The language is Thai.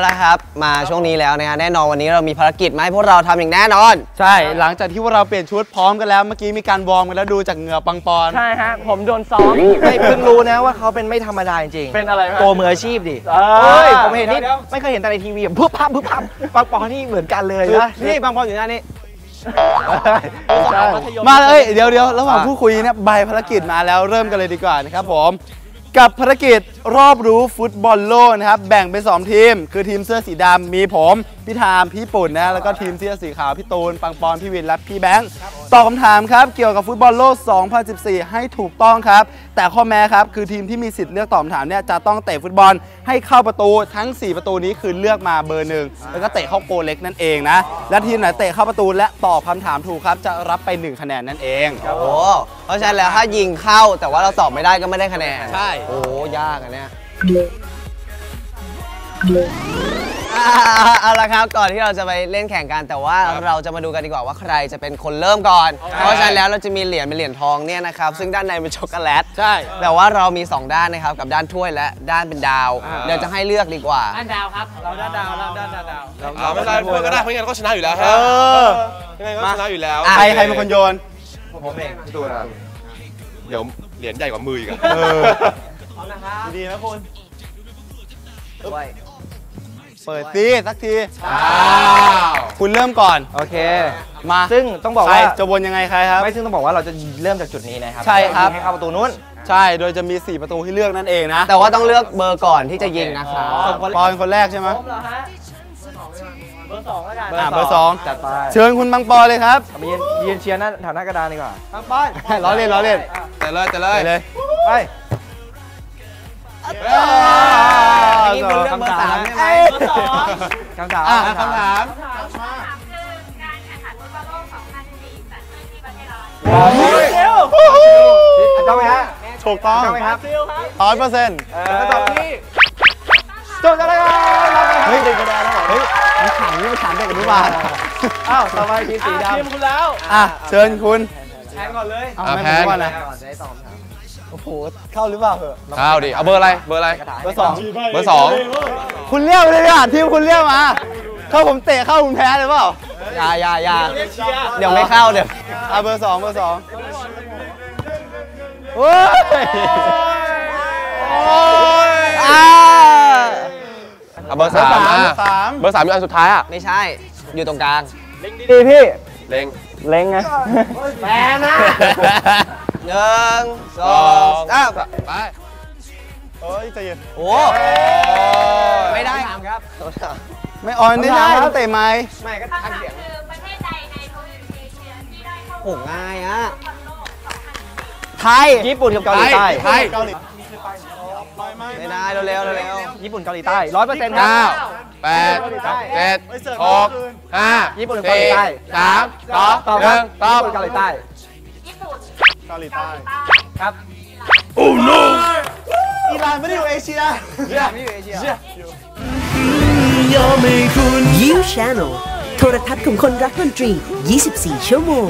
เอาละครับ มาช่วงนี้แล้วนะฮะแน่นอนวันนี้เรามีภารกิจมาให้พวกเราทำอย่างแน่นอน ใช่ หลังจากที่พวกเราเปลี่ยนชุดพร้อมกันแล้ว เมื่อกี้มีการวอร์มกันแล้วดูจากเหงื่อปังปอน ใช่ฮะ ผมโดนซ้อม ไม่เพิ่งรู้นะว่าเขาเป็นไม่ธรรมดาจริงๆเป็นอะไรฮะ ตัวมืออาชีพดิเออเฮ้ยผมเห็นนี่ไม่เคยเห็นแต่ในทีวีแบบพึบพับพึบพับปังปอนนี่เหมือนกันเลยนะ นี่บางพออยู่หน้านี้มาเลยเดี๋ยวเดี๋ยวระหว่างผู้คุยเนี่ยใบภารกิจมาแล้วเริ่มกันเลยดีกว่านะครับผม กับภารกิจรอบรู้ฟุตบอลโลกนะครับ แบ่งเป็น 2 ทีม คือทีมเสื้อสีดำมีผม พี่ทามพี่ปุ่นนะ แล้วก็ทีมเสื้อสีขาว พี่ตูน ปังปอน พี่วิน และพี่แบงค์ตอบคำถามครับ เกี่ยวกับฟุตบอลโลก 2014 ให้ถูกต้องครับ แต่ข้อแม้ครับ คือทีมที่มีสิทธิ์เลือกตอบคำถามเนี่ยจะต้องเตะฟุตบอลให้เข้าประตูทั้ง 4 ประตูนี้คือเลือกมาเบอร์หนึ่งแล้วก็เตะเข้าโกลเล็กนั่นเองนะ และทีมไหนเตะเข้าประตูและตอบคำถามถูกครับ จะรับไป 1 คะแนนนั่นเองโอ้เพราะฉะนั้นแล้วถ้ายิงเข้าแต่ว่าเราตอบไม่ได้ก็ไม่ได้คะแนนใช่โอ้ยากอันเนี้ยอ่า เอาละครับก่อนที่เราจะไปเล่นแข่งกันแต่ว่าเราจะมาดูกันดีกว่าว่าใครจะเป็นคนเริ่มก่อน เพราะฉะนั้นแล้วเราจะมีเหรียญเป็นเหรียญทองเนี่ยนะครับซึ่งด้านในเป็นช็อกโกแลตใช่แต่ว่าเรามี 2 ด้านนะครับกับด้านถ้วยและด้านเป็นดาว เดี๋ยวจะให้เลือกดีกว่า ด้านดาวครับเราด้านดาวเราด้านดาวอ่าไม่เป็นไรพูดก็ได้เพราะงั้นก็ชนะอยู่แล้วเอฮะอยังไงก็ชนะอยู่แล้วอะใครใครเป็นคนโยนผมเองตัวเดี๋ยวเหรียญใหญ่กว่ามืออีกอะเออดีนะคุณเปิดซีสักทีอ้าวคุณเริ่มก่อน โอเค มาซึ่งต้องบอกใครว่าจะวนยังไงใครครับ ไม่ซึ่งต้องบอกว่าเราจะเริ่มจากจุดนี้นะครับใช่ครับ ให้เข้าประตูนู้น ใช่ โดยจะมี 4 ประตูให้เลือกนั่นเองนะแต่ว่าต้องเลือกเบอร์ก่อนที่จะยิงนะครับ ปอนคนแรกใช่ไหมผมเหรอฮะเบอร์สองแล้วกันอะเบอร์สองจัดไปเชิญคุณบังปอเลยครับมายืนยืนเชียร์หน้าแถวหน้ากระดานดีกว่าล้อเล่นล้อเล่นเตะเลยแตะเลยไปเลย ไป นี่คุณเลือกเบอร์สามใช่ไหมเบอร์สองคำถามอะคำถามคำถามคือการแข่งขันฟุตบอลโลก2014จัดขึ้นที่ประเทศอะไรเร็วต้องไหมฮะถูกต้องต้องไหมครับรับร้อยเปอร์เซ็นต์คำตอบที่จบกันเลยเฮ้ยเด็กกระดานแล้วเหรอเฮ้ยมีขังนี่มาถามเด็กอนุบาลอ้าวต่อไปทีมสีอะทีมคุณแล้วอะเชิญคุณแทนก่อนเลยเอาอะไม่แพผมนก่อนนะก่ โอ้โห เข้าหรือเปล่าเหอะข้าวดิ เอาเบอร์อะไร เบอร์อะไร เบอร์สองเบอร์สองคุณเรียกไปเลยอะทีมคุณเรียกมา เข้าผมเตะเข้าคุณแพ้เลยเปล่าอย่าอย่าอย่าเชียร์เดี๋ยวไม่เข้าเดี๋ยวอะเบอร์สองเบอร์สองโอ้ยอ่าเอาเบอร์เบอสาร์มสามอะเบอร์สามเบอร์สามอยู่อันสุดท้ายอะ ไม่ใช่ อยู่ตรงกลางดีพี่ เล็ง เล็งไงแฟนนะ หนึ่งสองสามไปเอ้ยใจเย็นโอ้ไม่ได้ครับ ไม่ออนไม่ได้ต้องเตะไม้ไม่ก็คำทัถานมเสียงคือประเทศใดในทวีปเอเชียที่ได้เข้าโอ้ง่ายอะฟุตบอลโลก2014ไทยญี่ปุ่นกับเกาหลีใต้ไทยเกาหลีไม่ได้เร็วเร็วเร็วญี่ปุ่นเกาหลีใต้ร้อยเปอร์เซ็นต์ครับเก้าแปดเจ็ดหกห้าญี่ปุ่นกับเกาหลีสี่ใต้สามสองตอบหครันึ่บงตอบญี่ปุ่นเกาหลีใต้ญี่ปุ่น เกาหลีใต้ใต้ครับอิหร่านไม่ได้อยู่เอเชีย You Channel โทรทัศน์ของคนรักดนตรี 24 ชั่วโมง